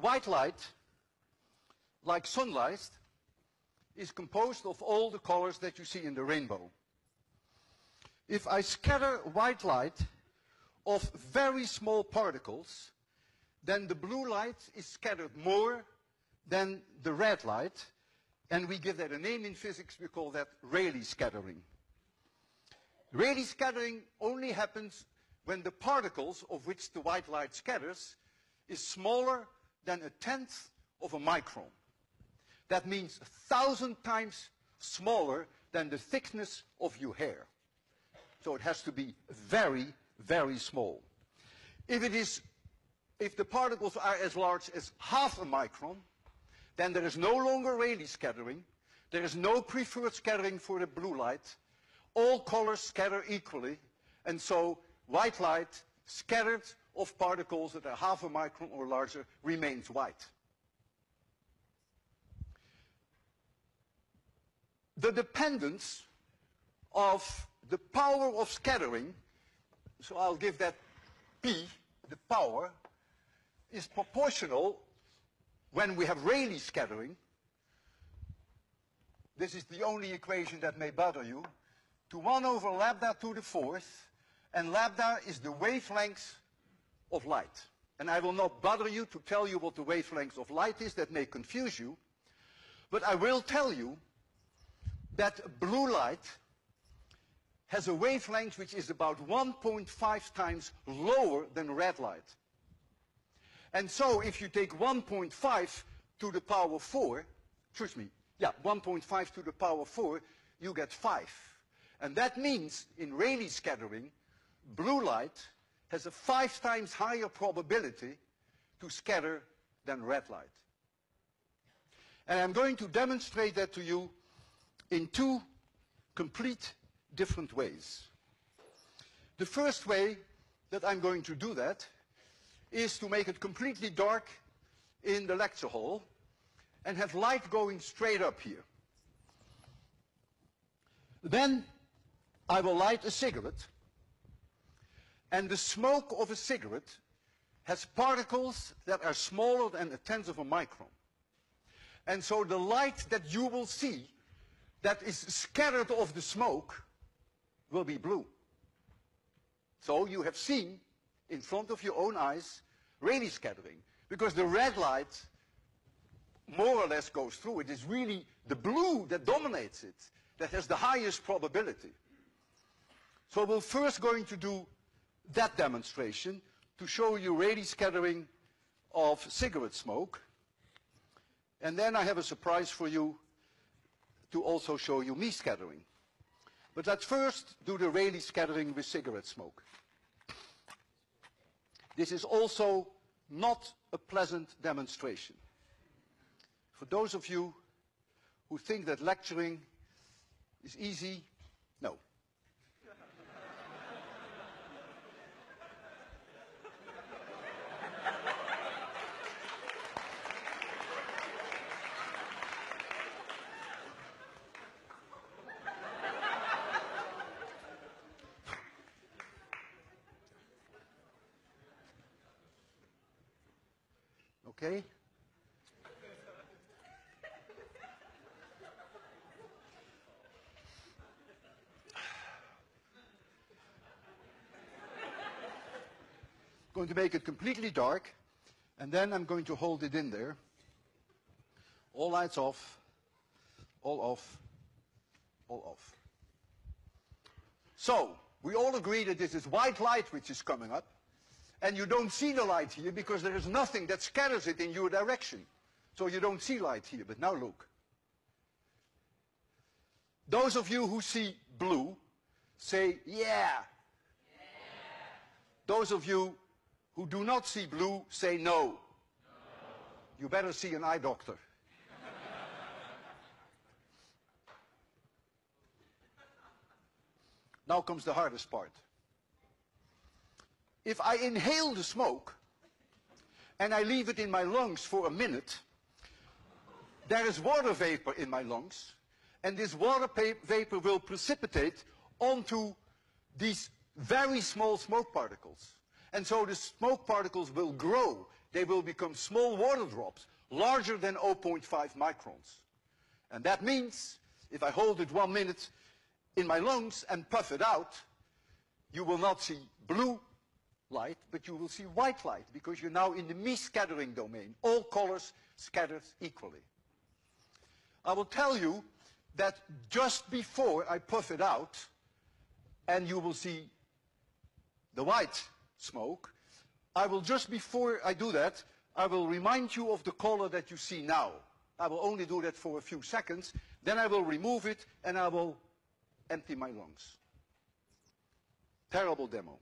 white light, like sunlight, is composed of all the colors that you see in the rainbow. If I scatter white light of very small particles, then the blue light is scattered more than the red light, and we give that a name in physics, we call that Rayleigh scattering. Rayleigh scattering only happens when the particles of which the white light scatters is smaller than a tenth of a micron. That means a thousand times smaller than the thickness of your hair. So it has to be very, very small. If it is, if the particles are as large as half a micron, then there is no longer Rayleigh scattering. There is no preferred scattering for the blue light. All colors scatter equally, and so white light scattered of particles that are half a micron or larger remains white. The dependence of the power of scattering, so I'll give that P, the power, is proportional when we have Rayleigh scattering. This is the only equation that may bother you. To 1 over lambda to the fourth, and lambda is the wavelength of light. And I will not bother you to tell you what the wavelength of light is, that may confuse you. But I will tell you that blue light has a wavelength which is about 1.5 times lower than red light. And so if you take 1.5 to the power 4, excuse me, yeah, 1.5 to the power 4, you get 5. And that means in Rayleigh scattering, blue light has a five times higher probability to scatter than red light. And I'm going to demonstrate that to you in two complete different ways. The first way that I'm going to do that is to make it completely dark in the lecture hall and have light going straight up here. Then I will light a cigarette and the smoke of a cigarette has particles that are smaller than a tenth of a micron. And so the light that you will see that is scattered off the smoke will be blue. So you have seen in front of your own eyes Rayleigh scattering. Because the red light more or less goes through. It is really the blue that dominates it, that has the highest probability. So we're first going to do that demonstration to show you Rayleigh scattering of cigarette smoke. And then I have a surprise for you to also show you Mie scattering. But let's first do the Rayleigh scattering with cigarette smoke. This is also not a pleasant demonstration. For those of you who think that lecturing is easy, no. Okay? going to make it completely dark, and then I'm going to hold it in there. All lights off, all off, all off. So, we all agree that this is white light which is coming up. And you don't see the light here because there is nothing that scatters it in your direction. So you don't see light here, but now look. Those of you who see blue, say, yeah. yeah. Those of you who do not see blue, say no. no. You better see an eye doctor. now comes the hardest part if I inhale the smoke and I leave it in my lungs for a minute, there is water vapor in my lungs, and this water vapor will precipitate onto these very small smoke particles. And so the smoke particles will grow they will become small water drops, larger than 0.5 microns. And that means, if I hold it one minute in my lungs and puff it out, you will not see blue light, but you will see white light, because you're now in the Mie scattering domain. All colors scattered equally. I will tell you that just before I puff it out, and you will see the white smoke, I will just before I do that, I will remind you of the color that you see now. I will only do that for a few seconds, then I will remove it and I will empty my lungs. Terrible demo.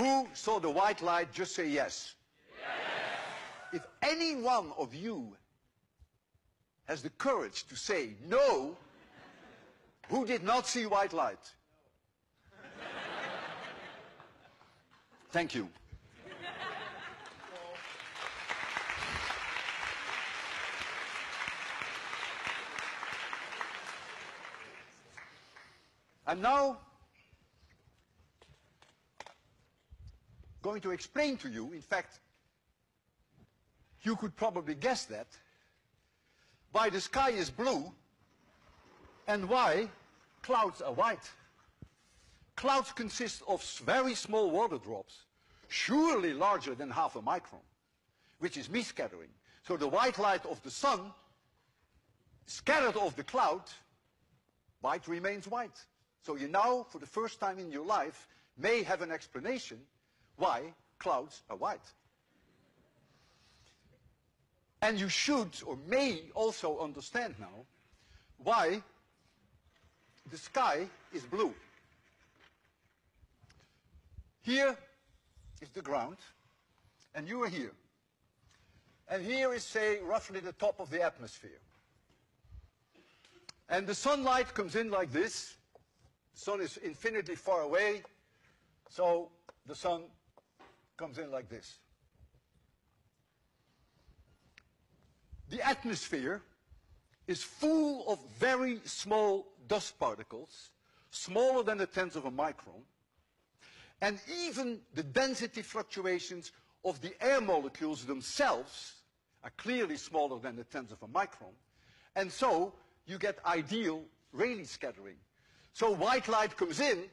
Who saw the white light, just say yes. yes. If any one of you has the courage to say no, who did not see white light? Thank you. And now going to explain to you, in fact, you could probably guess that, why the sky is blue and why clouds are white. Clouds consist of very small water drops, surely larger than half a micron, which is Mie scattering. So the white light of the sun scattered off the cloud, white remains white. So you now, for the first time in your life, may have an explanation why clouds are white. And you should or may also understand now why the sky is blue. Here is the ground, and you are here. And here is, say, roughly the top of the atmosphere. And the sunlight comes in like this. The sun is infinitely far away, so the sun comes in like this. The atmosphere is full of very small dust particles, smaller than the tenth of a micron, and even the density fluctuations of the air molecules themselves are clearly smaller than the tenth of a micron. And so you get ideal Rayleigh scattering. So white light comes in,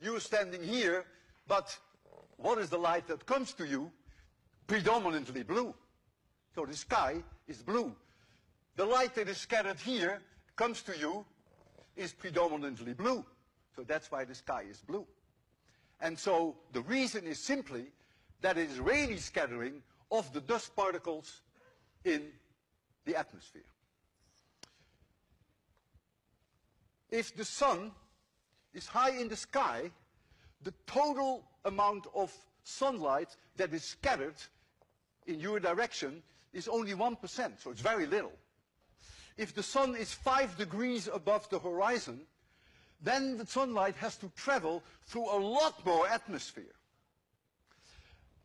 you're standing here, but what is the light that comes to you? Predominantly blue. So the sky is blue. The light that is scattered here comes to you is predominantly blue. So that's why the sky is blue. And so the reason is simply that it is Rayleigh scattering of the dust particles in the atmosphere. If the sun is high in the sky, the total amount of sunlight that is scattered in your direction is only 1%, so it's very little. If the sun is 5 degrees above the horizon, then the sunlight has to travel through a lot more atmosphere.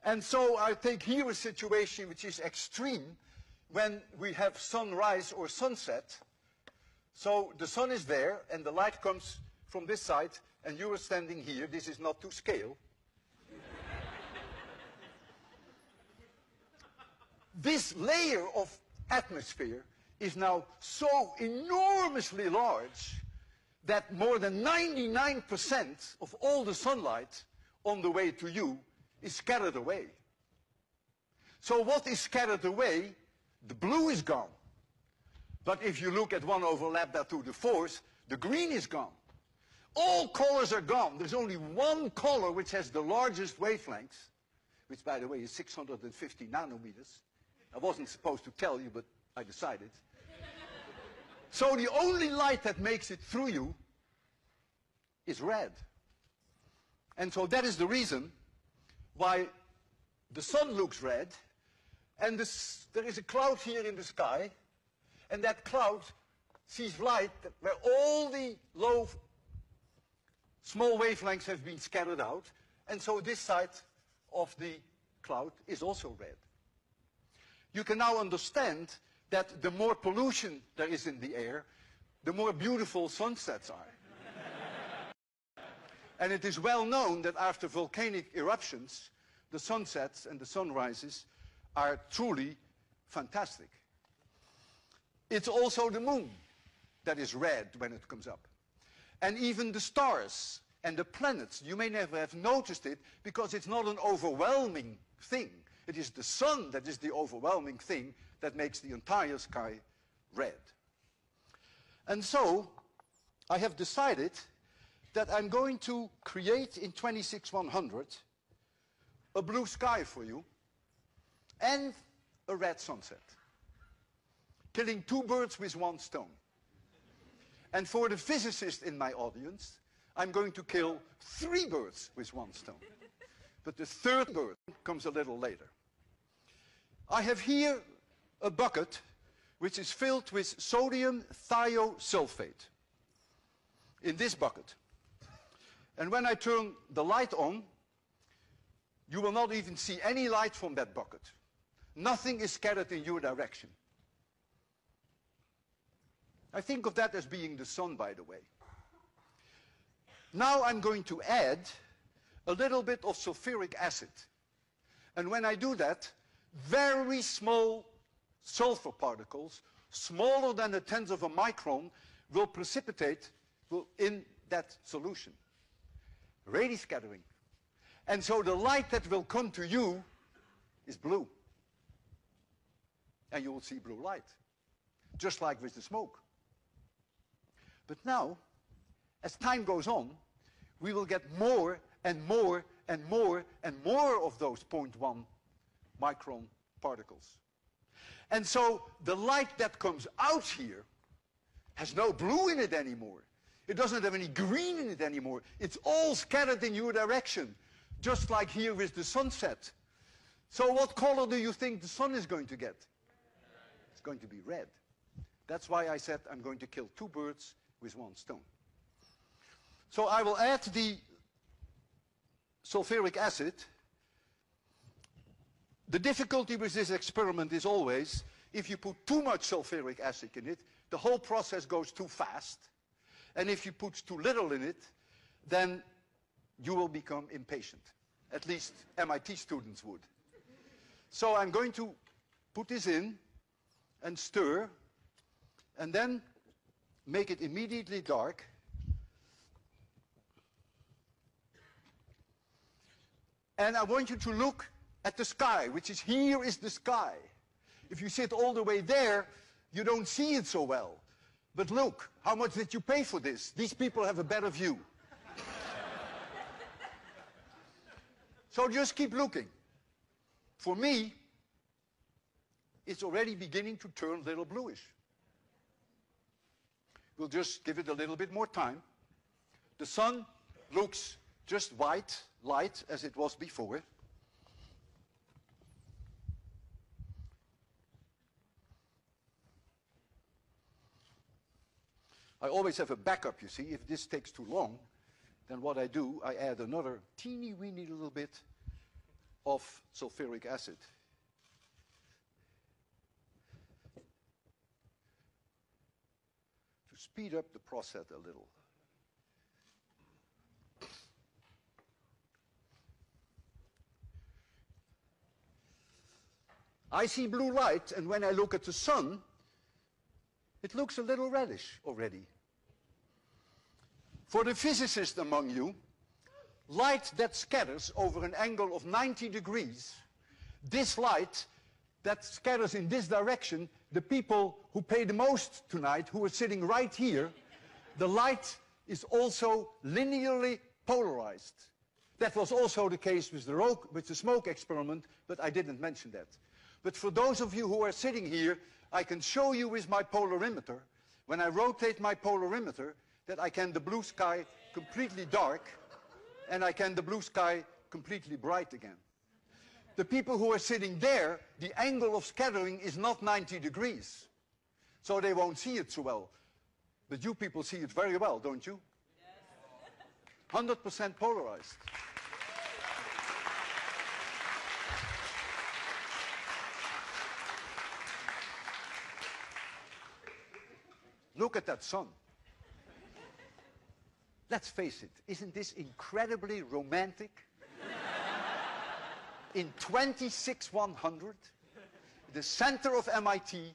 And so I take here a situation which is extreme when we have sunrise or sunset. So the sun is there and the light comes from this side and you are standing here. This is not to scale. this layer of atmosphere is now so enormously large that more than 99% of all the sunlight on the way to you is scattered away. So what is scattered away? The blue is gone. But if you look at one over lambda to the fourth, the green is gone. All colors are gone. There's only one color which has the largest wavelength, which by the way is 650 nanometers. I wasn't supposed to tell you, but I decided. so the only light that makes it through you is red. And so that is the reason why the sun looks red, and this, there is a cloud here in the sky, and that cloud sees light where all the low small wavelengths have been scattered out, and so this side of the cloud is also red. You can now understand that the more pollution there is in the air, the more beautiful sunsets are. and it is well known that after volcanic eruptions, the sunsets and the sunrises are truly fantastic. It's also the moon that is red when it comes up. And even the stars and the planets, you may never have noticed it because it's not an overwhelming thing. It is the sun that is the overwhelming thing that makes the entire sky red. And so, I have decided that I'm going to create in 26100 a blue sky for you and a red sunset. Killing two birds with one stone. And for the physicist in my audience, I'm going to kill three birds with one stone. But the third bird comes a little later. I have here a bucket which is filled with sodium thiosulfate. In this bucket. And when I turn the light on, you will not even see any light from that bucket. Nothing is scattered in your direction. I think of that as being the sun, by the way. Now I'm going to add a little bit of sulfuric acid. And when I do that, very small sulfur particles, smaller than a tenth of a micron, will precipitate in that solution. Rayleigh scattering. And so the light that will come to you is blue. And you will see blue light, just like with the smoke. But now, as time goes on, we will get more and more and more and more of those 0.1 micron particles. And so the light that comes out here has no blue in it anymore. It doesn't have any green in it anymore. It's all scattered in your direction, just like here with the sunset. So what color do you think the sun is going to get? It's going to be red. That's why I said I'm going to kill two birds with one stone. So I will add the sulfuric acid. The difficulty with this experiment is always, if you put too much sulfuric acid in it, the whole process goes too fast. And if you put too little in it, then you will become impatient. At least MIT students would. So I'm going to put this in and stir, and then make it immediately dark. And I want you to look at the sky, which is here is the sky. If you sit all the way there, you don't see it so well. But look, how much did you pay for this? These people have a better view. so just keep looking. For me, it's already beginning to turn a little bluish. We'll just give it a little bit more time. The sun looks just white, light, as it was before. I always have a backup, you see. If this takes too long, then what I do, I add another teeny weeny little bit of sulfuric acid. Speed up the process a little. I see blue light, and when I look at the sun, it looks a little reddish already. For the physicist among you, light that scatters over an angle of 90 degrees, this light that scatters in this direction, the people who pay the most tonight, who are sitting right here, the light is also linearly polarized. That was also the case with the, with the smoke experiment, but I didn't mention that. But for those of you who are sitting here, I can show you with my polarimeter, when I rotate my polarimeter, that I can the blue sky completely dark and I can the blue sky completely bright again. The people who are sitting there, the angle of scattering is not 90 degrees. So they won't see it so well. But you people see it very well, don't you? 100% polarized. Look at that sun. Let's face it, isn't this incredibly romantic? In 26100, the center of MIT,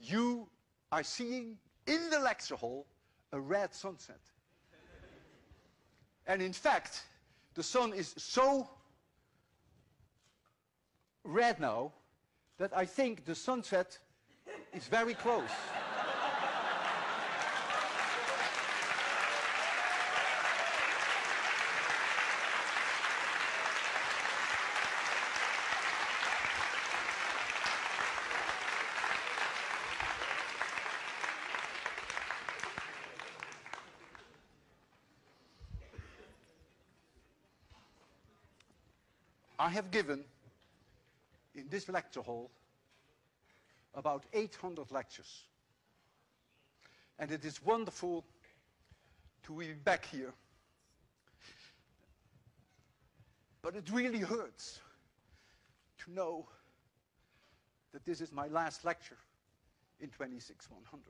you are seeing in the lecture hall a red sunset. And in fact, the sun is so red now that I think the sunset is very close. I have given in this lecture hall about 800 lectures. And it is wonderful to be back here. But it really hurts to know that this is my last lecture in 26100.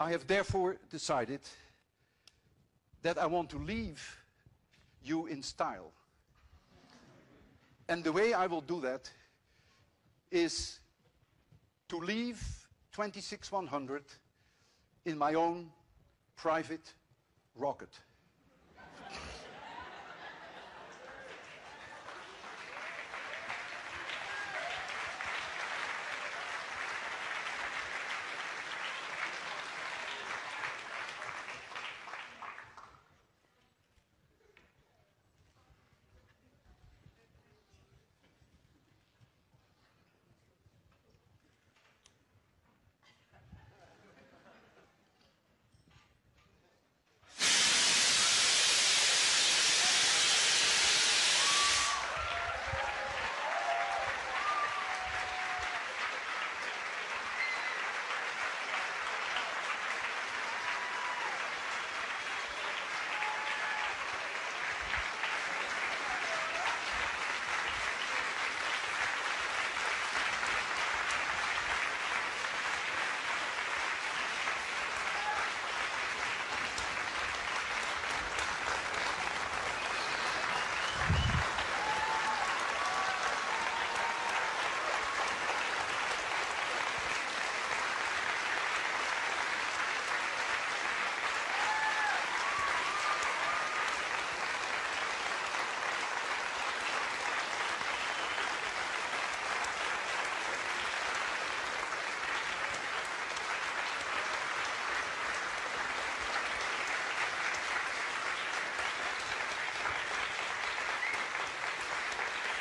I have therefore decided that I want to leave you in style. And the way I will do that is to leave 26100 in my own private rocket.